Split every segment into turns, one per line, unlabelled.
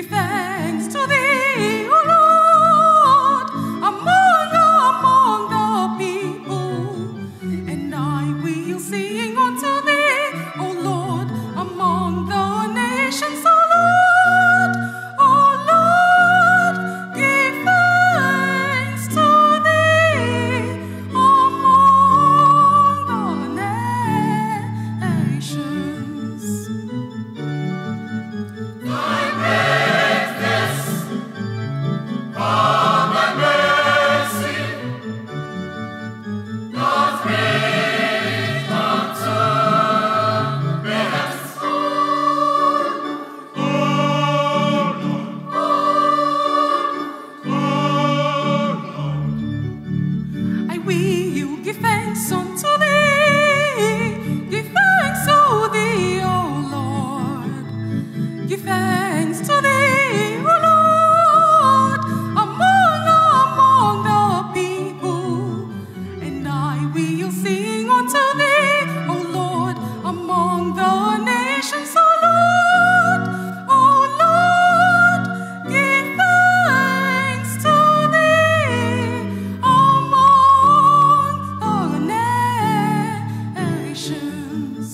give thanks to thee,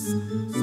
Mm-hmm.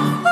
Will